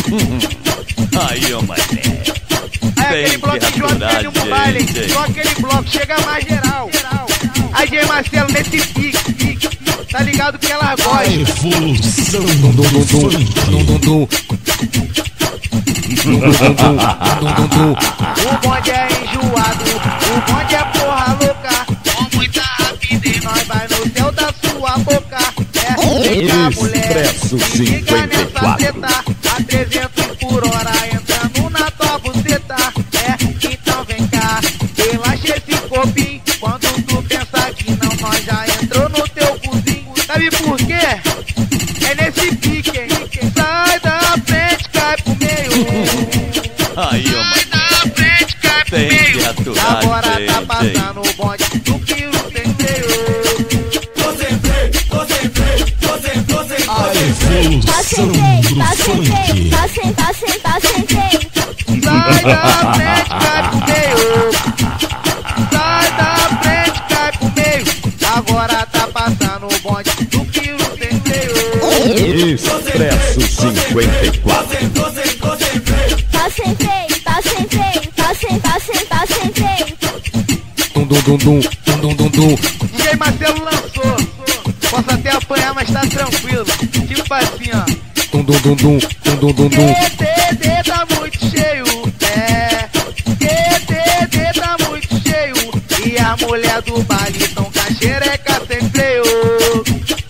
Aí, ô mané. Aí aquele bloco aturar, pede um baile, só aquele bloco chega mais geral. Aí Jay Marcelo nesse pique, pique, tá ligado que ela gosta. evolução do funk. O bonde é enjoado, o bonde é porra louca. Com muita rapidez, nós vai no céu da sua boca. É, fica mulher, Expresso se liga nessa 54. Treta. A 300 por hora entrando na tua buceta. É, então vem cá, relaxa esse copinho. Quando tu pensa que não, nós já entrou no teu cozinho. Sabe por quê? É nesse pique, hein? Sai da frente, cai pro meio. Aí, ô mané. na frente, cai pro meio. Agora tá passando o bonde do piro sem freio. Funk. Passei, passei, passei, passei. Sai da frente, cai pro meio. Sai da frente, cai pro meio. Agora tá passando o bonde do sem freio. Expresso 54. Passei, feio, passei, feio. Passei, passei, passei, feio. Dum dum dum dum dum dum dum dum. DJ Marcelo lançou. Posso até apanhar, mas tá tranquilo. Dum dum dum dum dum dum dum dum. Tá muito cheio, é. QTD tá muito cheio. E a mulher do baile tão com a xereca sem freio.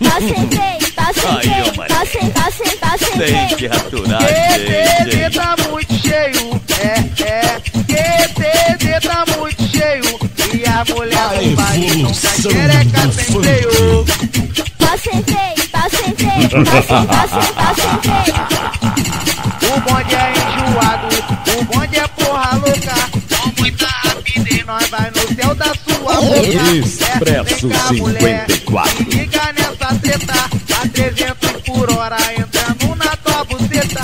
Passei, feio, passei, Aí, ô, feio. Maria. Passei, passei, passei, Tem que aturar, QTD gente. tá muito cheio, é, é. QTD tá muito cheio. E a mulher do baile tão com a evolução xereca do sem freio. O bonde é enjoado, o bonde é porra louca. Com muita rapidez, nós vai no céu da sua boca. Expresso É, vem cá, mulher, 54. Se liga nessa treta, a 300 por hora entrando na tua buceta.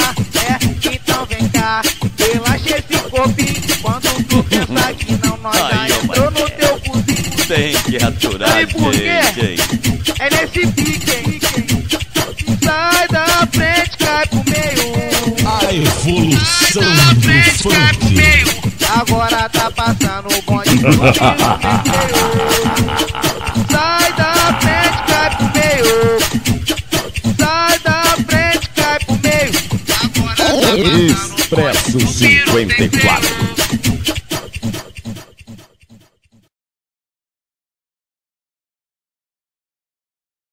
É, então vem cá, relaxa esse copinho. Quando tu pensa que não, nós Aí, já entrou no teu cozinho. Tem que aturar, Sabe por quê? gente. É nesse pique, hein? Sai da frente, cai pro meio. A evolução Na do frente, cai pro meio. Agora tá passando o bonde do Sai da frente, cai pro meio. Sai da frente, cai pro meio. Agora tá passando o bonde Expresso do piro sem 54. freio.